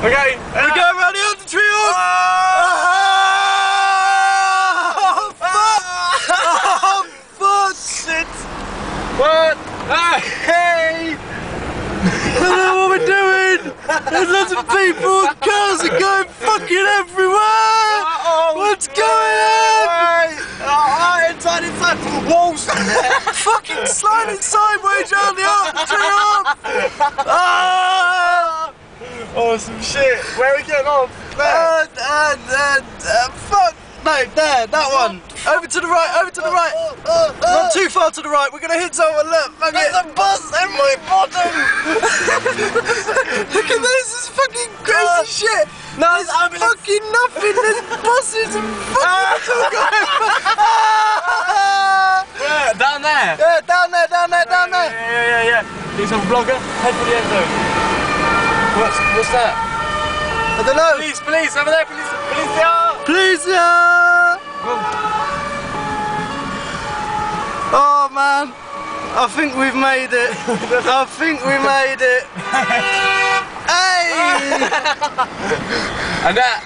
Okay. We're going around the other tree. Oh, oh, fuck! Oh, fuck! Shit. What? Ah, hey. I don't know what we're doing. There's lots of people. Cars are going fucking everywhere. Oh, What's going on? Oh, inside, inside. Walls. Fucking sliding sideways around the other tree. Ah! Oh, some shit. Where are we getting off? There. Uh, uh, uh, uh, fuck! No, there, that one. Over to the right, over to the right. Not too far to the right. We're gonna hit someone. Look, fuck There's it. a bus in my bottom. Look at this. This is fucking crazy shit. No, There's fucking nothing. There's buses and fucking Where? Down there. Yeah, down there, down there, down Yeah, there. yeah, yeah, yeah. He's a vlogger. Head for the end zone. What's, what's that? I don't know. Police, police, over there, police, police. Please, yeah. Oh man, I think we've made it. I think we made it. hey! And that.